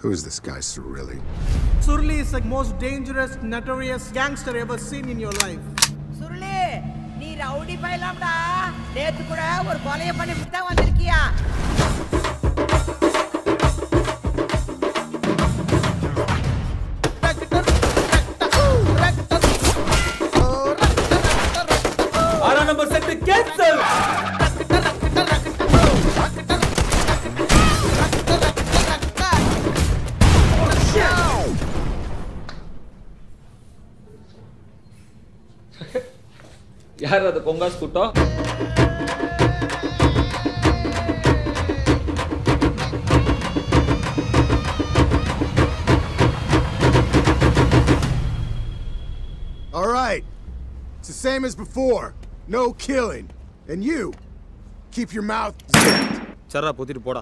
Who's this guy, Cirilli? Surli is the most dangerous, notorious gangster ever seen in your life. Suruli நீ rowdy பயிலாம்டா நேத்து கூட ஒரு கொலைய பண்ணி தான் வந்திருக்கியா ஆறாம் நம்பர் செட் கேன்சல் ಯಾರು ಅದು ಕೊಂಗಾಸ್ಬಿಟ್ಟು All right. It's the same as before. No killing. And you, keep your mouth zipped. ಚರ ಪುತಿರಿ ಪೋಡ